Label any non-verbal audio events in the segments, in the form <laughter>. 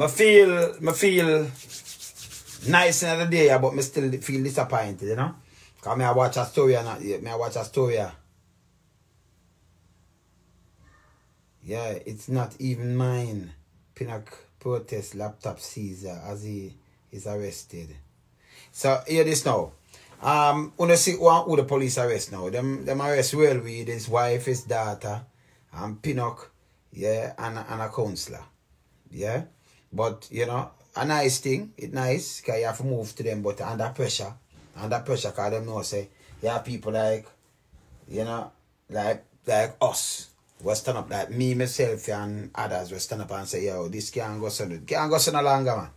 I feel, I feel nice in the day, but I still feel disappointed, you know? Because I watch a story and not. I watch a story. Yeah, it's not even mine. Pinnock protest laptop seizure as he is arrested. So hear this now. Um, when you see who the police arrest now, them them arrest well with his wife, his daughter, and Pinnock, yeah, and, and a counselor. Yeah. But you know, a nice thing, it nice, cause you have to move to them, but under pressure. Under pressure, cause them know say you have people like you know, like like us. We stand up like me myself and others we stand up and say, yo, this can't go so can't go so no longer, man.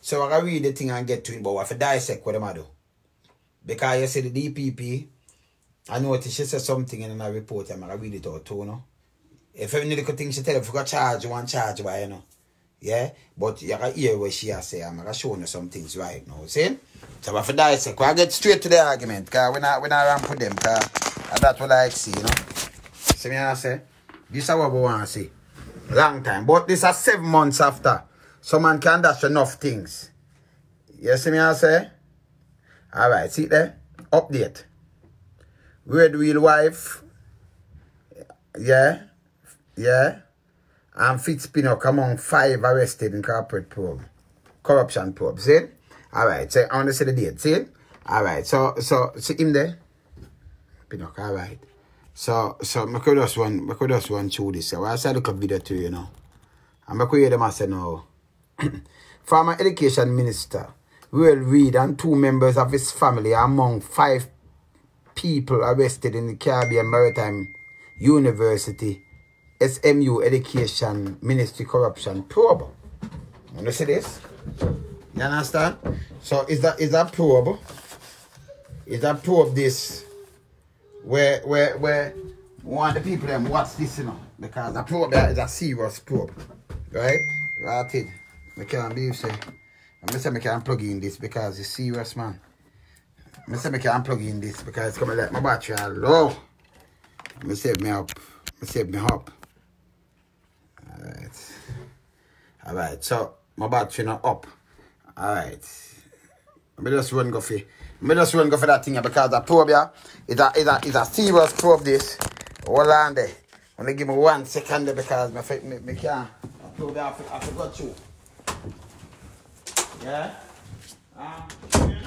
So I can read the thing and get to it, but we have to dissect what them I do. Because you see the DPP, I noticed she said something in a report and I read it out too, know. If any little thing she tell if you got charge, you want charge by, you know. Yeah? But you can hear what she has say. I'm to show you some things right now. See? So have to dissect. We get straight to the argument. Because we're not, we're not ramp with them. Because that's what I like see, you know. See me I say? This is what we want to see. Long time. But this is seven months after. Someone can dash enough things. You see me I say? Alright, see there? Update. Red wheel wife. Yeah. Yeah. And Fritz Pinnock among five arrested in corporate probe. Corruption probe. See? Alright, so I want to see the date. See? Alright, so so see him there? Pinnock, alright. So so I could just run I could just run through this. So I said look a video to you, know. And I could hear them I say no. <coughs> Former education minister Ruel Reid and two members of his family are among five people arrested in the Caribbean Maritime University CMU Education Ministry Corruption probe. You know see this? You understand? So is that is that probe? Is that probe this where where where one of the people them watch this you know because the probe there is a serious probe. Right? It. I can't believe say. I say I can't plug in this because it's serious man. I say I can't plug in this because it's gonna let my battery low. I save me up. I save me up. Alright. Alright, so my battery not up. Alright. I just run go for I just run go for that thing because the probe is a is a is a serious probe this. Hold on there. Only give me one second there because me, me, me can't probe I forgot you. Yeah? Um, Yeah,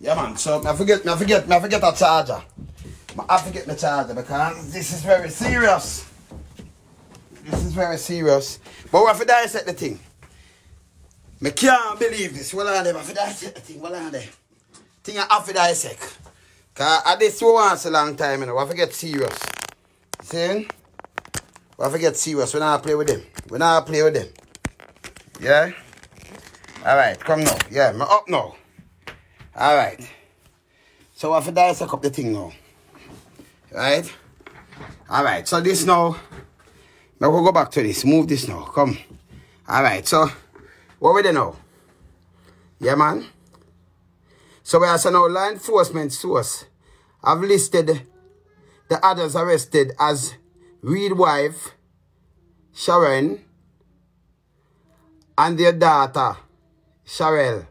man. So I forget, I forget, I forget a charger. I forget the charger because this is very serious. This is very serious. But we have to dissect the thing. I can't believe this. Well, I have to dissect the thing. Well, on there. Thing I have to dissect. Because I did this once a long time, you know. We have to get serious. See? We have to get serious. We're not play with them. We're not play with them. Yeah? Alright, come now. Yeah, I'm up now. Alright. So I have to dissect up the thing now. Right? Alright, so this now. Now we'll go back to this. Move this now. Come. Alright, so what we do now? Yeah, man. So we have now law enforcement source I've listed the others arrested as Reid wife, Sharon, and their daughter, Sharelle.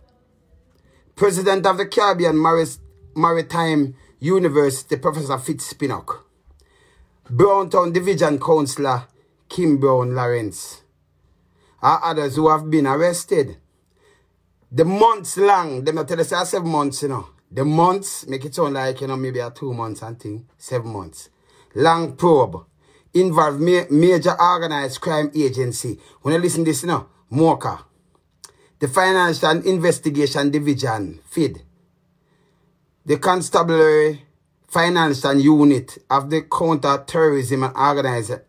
President of the Caribbean Maris Maritime University, Professor Fritz Pinnock. Browntown Division Councillor Kim Brown Lawrence. Are others who have been arrested. The months long, them not tell us seven months, you know. The months make it sound like, you know, maybe a two months and thing. Seven months. Long probe. Involve ma major organized crime agency. When you listen to this, you know, MOCA. The Financial and Investigation Division, FID. The Constabulary Finance and Unit of the Counter-Terrorism and Organized,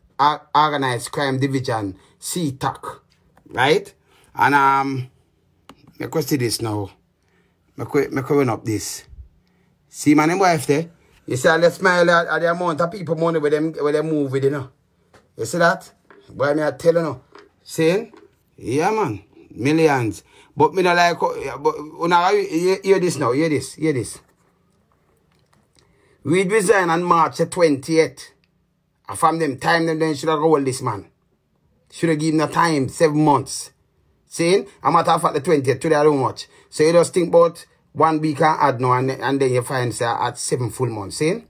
Organized Crime Division, CTOC, right? And um, go see this now. Go, me run up this. See my name wife there? You see, let's smile at, at the amount of people money where them, where they move with, you know. You see that? Boy, me I tell you now. Saying? Yeah, man. Millions. But me not like, but now, hear, hear this now, hear this, hear this. We resign on March the 28th. And from them time, them then should have rolled this man. Should have given the time, seven months. Saying, I'm at half at the 20th, today I don't watch. So you just think about one week and add now, and, and then you find say at seven full months. Saying?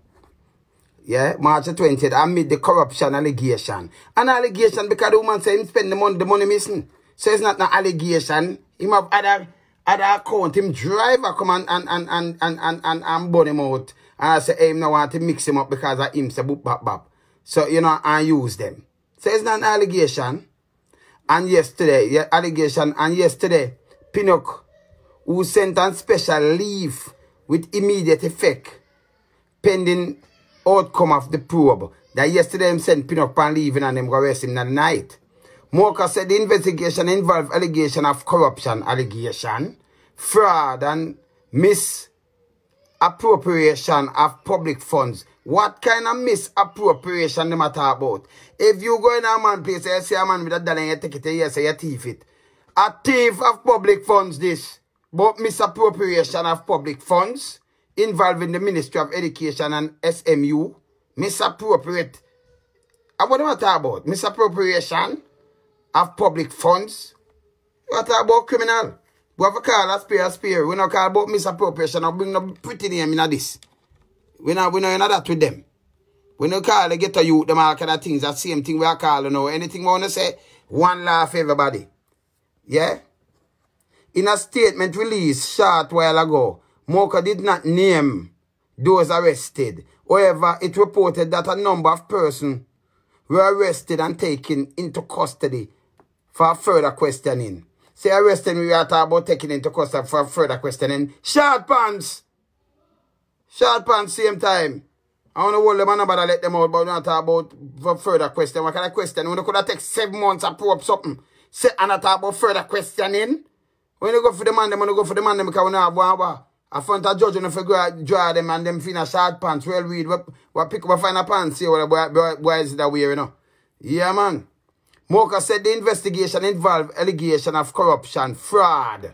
Yeah, March the 20th, amid the corruption allegation. An allegation because the woman said him spend the money, the money missing. So it's not an allegation. Him have other, other account, him driver come and, and, and, and, and, and, and, and burn him out. And I say, hey, him now want to mix him up because of him say boop bop bop. So, you know, I use them. So it's not an allegation. And yesterday, yeah, allegation, and yesterday, Pinnock, who sent on special leave with immediate effect, pending outcome of the probe. That yesterday him sent Pinnock on leave and them go arrest him that night. MOCA said the investigation involved allegation of corruption, allegation, fraud and misappropriation of public funds. What kind of misappropriation them talk about? If you go in a man place and see a man with a dollar and you take it and you say you thief it. A thief of public funds this. But misappropriation of public funds involving the Ministry of Education and CMU. Misappropriate. What am I about? Misappropriation of public funds. What about criminal? We have to call a spear a spear. We don't call about misappropriation or bring no pretty name in this. We not we not in that with them. We don't call the get a youth, them all kind of things. That same thing we are calling now. Anything we want to say, one laugh everybody. Yeah? In a statement released short while ago, MOCA did not name those arrested. However, it reported that a number of persons were arrested and taken into custody for further questioning. Say arresting, we are talking about taking into custody for further questioning. Short pants! Short pants, same time. I want to hold them and nobody let them out, but we talk about for further question. What kind of question? When you could have take seven months to probe something. Say, and I talk about further questioning. When you go for the man, them, when you go for the man, them, because we don't have one, one. A front of judge, know, figure draw them and them finish short pants. Well, what, what pick up a final pants, see what boy, boy, boy is that way, you know. Yeah, man. MOCA said the investigation involved allegation of corruption, fraud,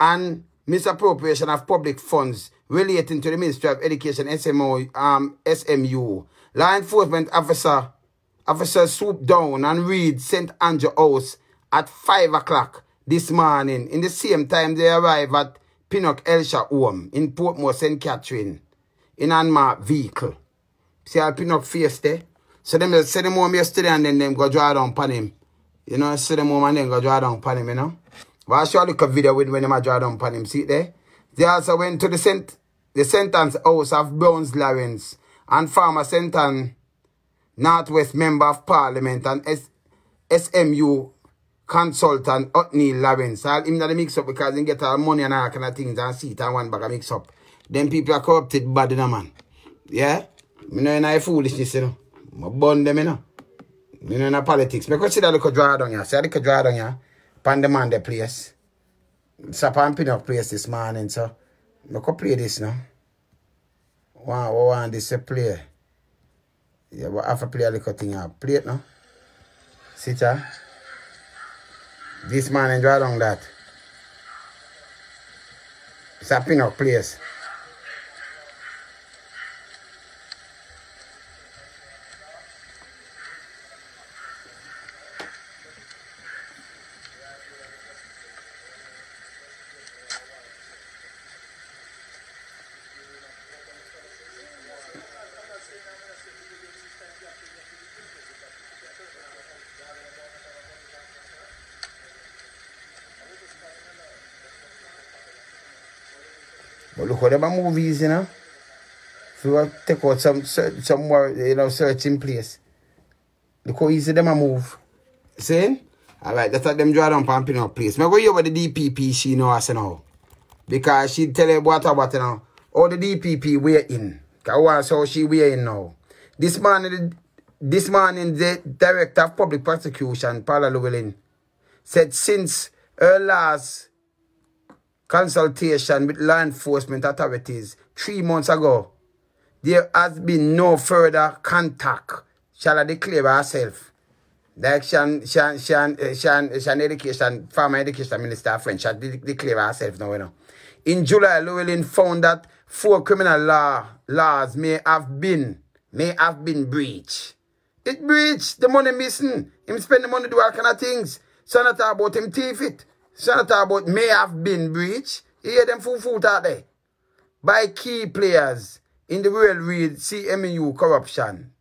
and misappropriation of public funds relating to the Ministry of Education, SMO, um, CMU. Law enforcement officer, officer swooped down and read St. Andrew House at 5 o'clock this morning. In the same time, they arrived at Pinnock Elsha home in Portmore, St. Catherine, in an vehicle. See how Pinnock face there? So them just send him home yesterday and then them go draw down upon him. You know, send him home and then go draw down upon him, you know. But I show you a video with when them draw down upon him. See there? They also went to the sent the sentence house of Browns Lawrence and former sentence Northwest Member of Parliament and S CMU consultant Otney Lawrence. All him that the mix up because he get all money and all kind of things and it and one bag of mix up. Them people are corrupted bad a man. Yeah? You know in foolishness, you know. I burn them, you know. You know, in politics. Me consider look a draw down here. See, I look draw down here. Pan the man the place. It's a pan Pinnock place this morning, so. I could play this now. Wow, wow, want this a play. Yeah, but I have to play a little thing here. Play it now. See, cha? This man enjoy down that. It's a Pinnock place. But look how them movies, you know. If you want take out some, some more, you know, searching place. Look how easy them a move. See? Alright, that's what them draw down pumping up place. Me go hear what the DPP she know us now. Because she tell you what about know. All the DPP we're in. Cause once how she we're in now. This man this morning, the Director of Public Prosecution, Paula Llewellyn, said since her last consultation with law enforcement authorities three months ago, there has been no further contact. Shall I declare herself? Like Shan, Shan, Shan, eh, Shan, eh, Shan Education, Farmer Education Minister French, she de declare herself now, you know. In July, Llewellyn found that four criminal law laws may have been may have been breached. It breached. The money missing. Him spend the money do all kind of things. So not about him thief it. Talk about may have been breached. You hear them full foot out there. By key players in the Ruel Reid CMU corruption.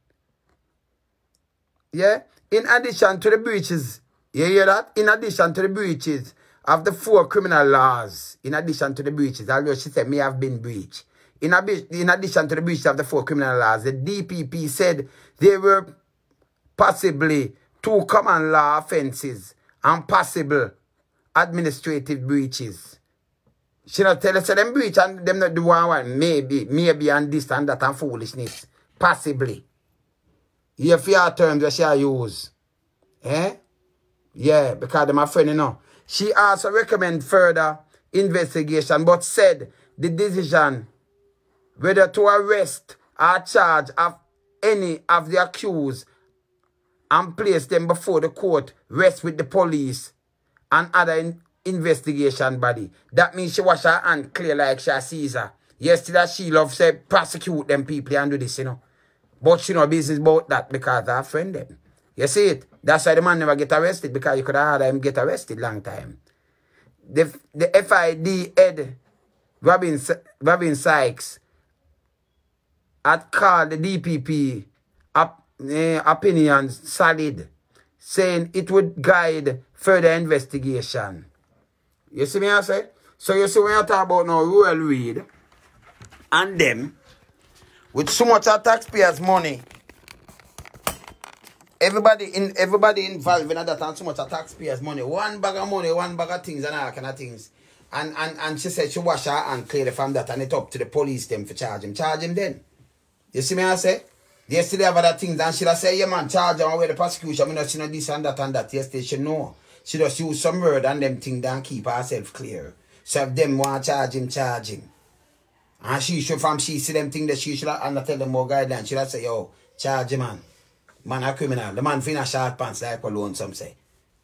Yeah? In addition to the breaches, you hear that? In addition to the breaches of the four criminal laws, in addition to the breaches, although she said may have been breached. In, in addition to the breach of the four criminal laws, the DPP said there were possibly two common law offences and possible administrative breaches. She not tell us them breach and them not do one one. Maybe, maybe and this and that and foolishness. Possibly. For your terms that she use. Eh? Yeah, because a friend, you know. She also recommend further investigation, but said the decision whether to arrest or charge of any of the accused and place them before the court rests with the police and other in investigation body. That means she wash her hand clear like she a Caesar. Yesterday she love say prosecute them people and do this, you know. But she know business about that because her friend them. You see it? That's why the man never get arrested because you could have had him get arrested long time. The, the FID head, Robin, Robin Sykes, had called the DPP up, uh, opinions solid, saying it would guide further investigation. You see me I say? So you see when you talk about now Ruel Reid and them, with so much of taxpayers' money, everybody in everybody involved in that and so much of taxpayers' money, one bag of money, one bag of things and all kind of things. And and and she said she wash her and clear the from that and it up to the police them for charge him. Charge him then. You see me I say? Yesterday I've other things and she'll say, yeah man, charge him away the prosecution. I mean, she know this and that and that. Yesterday she know. She just use some word and them things and keep herself clear. So if them want charge him, charge him. And she should from she see them thing that she should and tell them more guidelines. She'll say, yo, charge him man. Man a criminal. The man finna short pants like alone some say.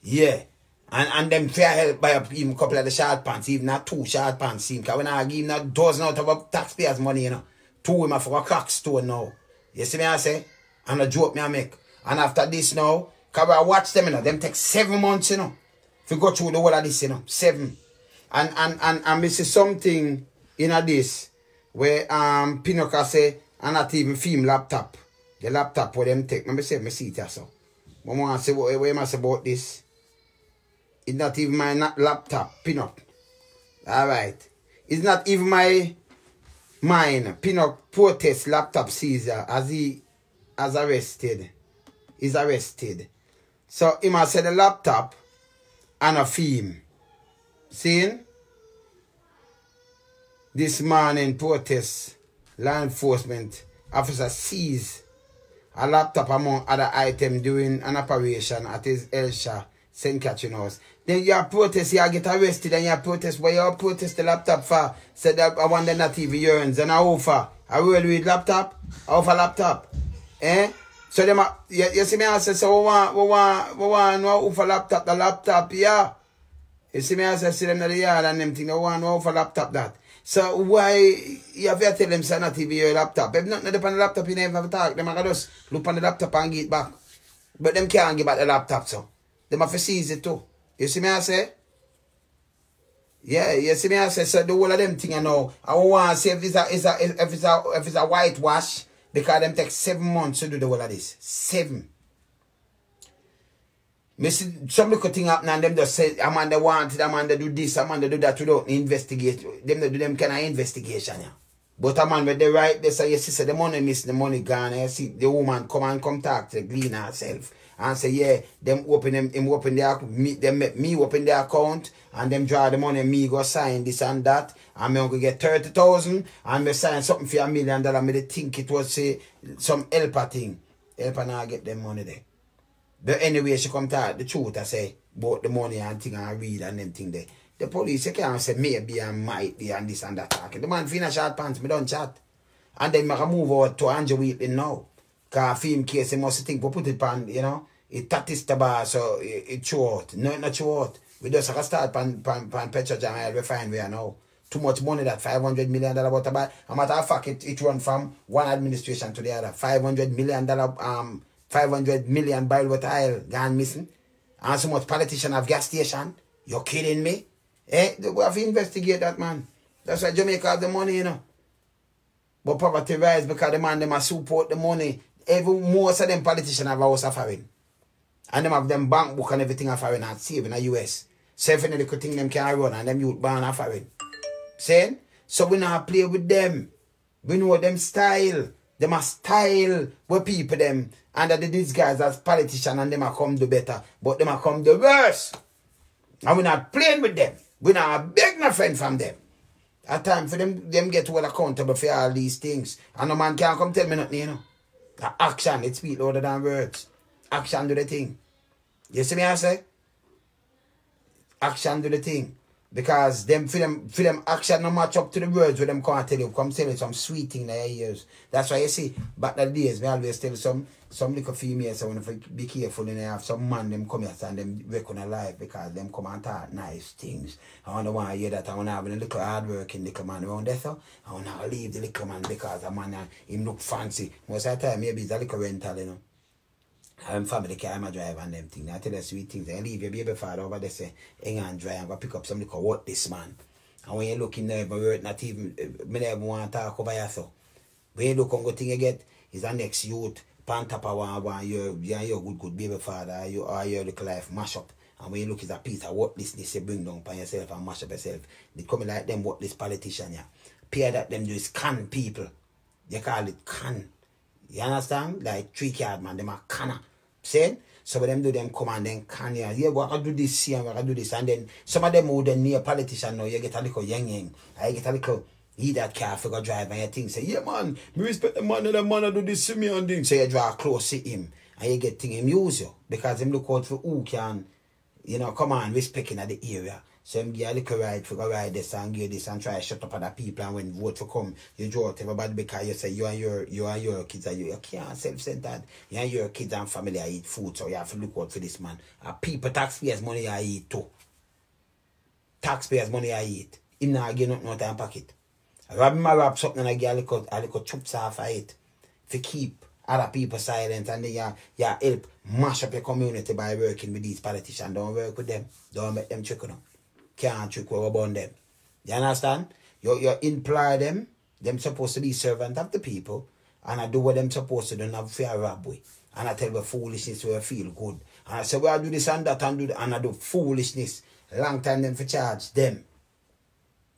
Yeah. And and them fair help by him couple of the short pants, even not two short pants him. Cause when I give him that dozen out of taxpayers money, you know. Two him for a crack stone now. You see me I say? And a joke me I make. And after this now, because I watch them, you know, them take seven months, you know. If you go through the whole of this, you know, seven. And and and, and me see something in a this where um Pinocchio say, and not even film laptop. The laptop where them take. Me say, me see it so. But I say what, what am I say about this? It's not even my laptop, Pinocchio. Alright. It's not even my mine, Pinocchio protest laptop seizure as he has arrested. Is arrested. So he must say the laptop and a film. Seeing? This morning protest, law enforcement officer seized a laptop among other items during an operation at his Elsha St. Catherine House. Then you protest, you get arrested and you protest. Why you protest the laptop for? Said that I want the native yearns and I offer. I will read laptop. I offer laptop. Eh? So them, you, you see me I say, so we want, we want, we want no offer laptop, the laptop, yeah. You see me I say, see them in the yard and them thing, they want no offer laptop that. So why you have to tell them say not TV your laptop? If nothing on the laptop, you never talk. Them I just look on the laptop and get back. But them can't give back the laptop, so. Them have to seize it too. You see me I say? Yeah, you see me I say, so the whole of them thing you know. I want to say if it's a, a, if it's a, if it's a whitewash, because them take seven months to do the whole of this. Seven. See some little thing happen and them just say, Amanda wanted, Amanda do this, Amanda do that without investigate. Them do them kind of investigation, yeah. But a man with the right, they say, yes, sister, the money miss, the money gone. You see, the woman come and come talk to the glean herself. And say, yeah, them open them, him open their, me, them me open their account, and them draw the money, me go sign this and that, and me go get 30,000, and me sign something for a million dollar, me think it was say, some helper thing. help now get them money there. But anyway, she come to the truth, I say, about the money and thing I read and them thing there. The police, you can't say maybe I might be and this and that talking. The man finish short pants, me don't chat. And then I move over to Andrew Wheatley now. Cause film case, he must think we put it you know, it tatis the bar, so it, it out. No, not show out. We just like start pan, pan, pan Petrojam, I'll be fine where now. Too much money that 500 million dollar water buy. A matter of fact, it, it run from one administration to the other. 500 million dollar, um, 500 million barrel water oil gone missing. And so much politician have gas station. You're kidding me? Eh? We have to investigate that, man. That's why Jamaica have the money, you know. But poverty rise because the man them a support the money. Every most of them politicians have house of foreign. And them have them bank book and everything of foreign and in the US. If any little thing them can run and them youth born of foreign. Saying? So we not play with them. We know them style. Them a style where people them and under the disguise as politician and them a come do better. But them a come do worse. And we not playing with them. We not beg no friend from them. At time for them, them get well accountable for all these things. And no man can't come tell me nothing, you know. Action, it speak louder than words. Action do the thing. You see me I say? Action do the thing. Because them for them for them action no match up to the words where them can't tell you. Come tell you some sweet thing in their ears. That's why you see back the days we always tell some some little females I want to be careful and they have some man them come here and them reckon alive because them come and talk nice things. I want to hear that I want to have a little hard working little man around there so I want to leave the little man because a man uh, him look fancy. Most of the time maybe it's a little rental you know. I'm family car, I'm a driver and them things. I tell you sweet things. I leave your baby father over there, say, hang on, drive, going to pick up something called what this man. And when you look in there, but not even, uh, me never want to talk over you, so. When you look on good thing you get, is the next youth, pan top of one, one, you're, you're your good, good baby father, you are your little life mash up. And when you look, it's a piece of what this, this you bring down upon yourself and mash up yourself. They come like them, what this politician, yeah. Peer that them do is can people. They call it can. You understand? Like three card man, them are canner. See? Some of them do them come and then can you yeah, we can do this here, and can do this. And then some of them who then near politician now, you get a little young young. I get a little he that car for go drive and you think say, yeah man, me respect the man and the man I do this to me and things. So you draw close to him and you get thing him use you. Because him look out for who can, you know, come on, respecting at the area. So him give a little ride for go ride this and give this and try to shut up other people and when vote for come, you draw out everybody because you say you and your you and your kids are you, you can't self-centered. You and your kids and family are eat food, so you have to look out for this man. And people taxpayers money I eat too. Taxpayers money I eat. Him not give nothing out of pocket. Rob him a something and I get a little a little chups off of it. To keep other people silent and then you, you help mash up your community by working with these politicians. Don't work with them. Don't make them you know can't trick over on them. You understand? You, you employ them, them supposed to be servant of the people, and I do what them supposed to do, not fear rob way. And I tell the foolishness where I feel good. And I say, well, I do this and that and do that, and I do foolishness. Long time them for charge them.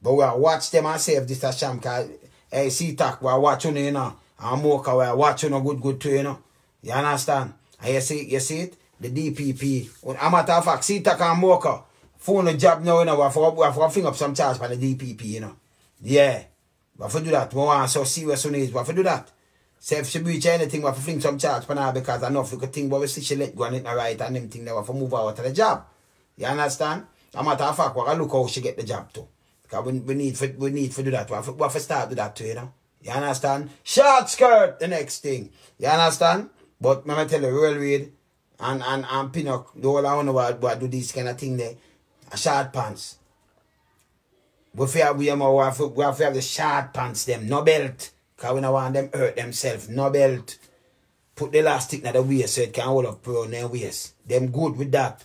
But we are watch them and if this a sham, cause hey, CTOC, we watch you, you know, and MOCA, we watch you know, good, good too, you know. You understand? And you see, you see it? The DPP. A matter of fact, CTOC and MOCA phone a job now, you know, we to, we have to finger up some charge for the DPP, you know. Yeah. We have to do that. We want so serious on it. We have to do that. Say if she breach anything, we have to fling some charge for now because enough we could think about see she let go and it right and them thing we have to move out to the job. You understand? A matter of fact, we have to look how she get the job too. Because we, we need for we need to do that. We have to, we have to start do that too, you know. You understand? Short skirt, the next thing. You understand? But let me tell you, Ruel Reid and and and Pinnock, the whole I want to do this kind of thing there a short pants. We we, have, we, have, we have the short pants them, no belt. Because we don't want them hurt themselves, no belt. Put the elastic in the waist so it can hold up on their waist. Them good with that.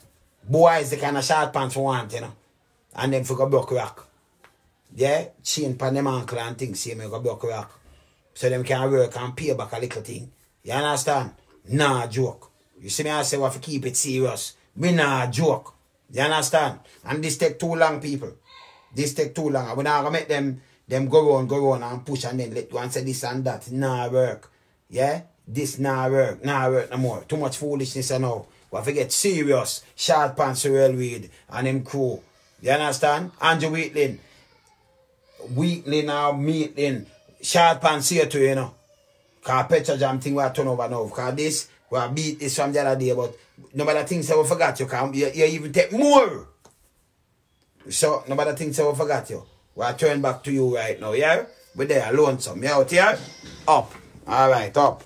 Boys, the kind of short pants we want, you know. And them for go block rock. Yeah? Chain pan them ankle and things, see me go block rock. So them can work and pay back a little thing. You understand? Nah joke. You see me I say we have to keep it serious. We nah joke. You understand? And this take too long, people. This take too long. And we not gonna make them them go on, go on and push and then let you and say this and that. Nah work. Yeah? This nah work. Nah work no more. Too much foolishness and all. We have to get serious. Sharp pants Ruel Reid and him crew. You understand? Andrew Wheatling. Wheatling or Meatling. Sharp pants here too, you know. Cause Petrojam thing we turn over now. Cause this, we beat this from the other day, but nobody thinks I will forget you. Cause you, you even take more. So nobody thinks I will forget you. We are turn back to you right now, yeah? We're there, lonesome. You out here? Up. Alright, up.